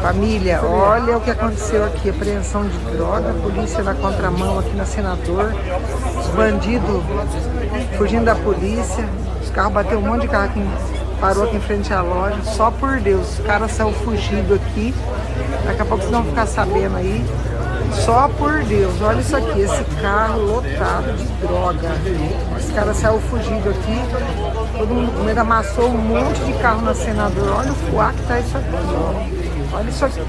Família, olha o que aconteceu aqui, apreensão de droga, polícia na contramão aqui na Senador, os bandidos fugindo da polícia, os carros bateu um monte de carro aqui, parou aqui em frente à loja, só por Deus, os caras saiu fugido aqui, daqui a pouco vocês vão ficar sabendo aí, só por Deus, olha isso aqui, esse carro lotado de droga. Esse cara saiu fugido aqui, todo mundo amassou um monte de carro na senador. Olha o fuá que tá isso aqui. Olha isso aqui.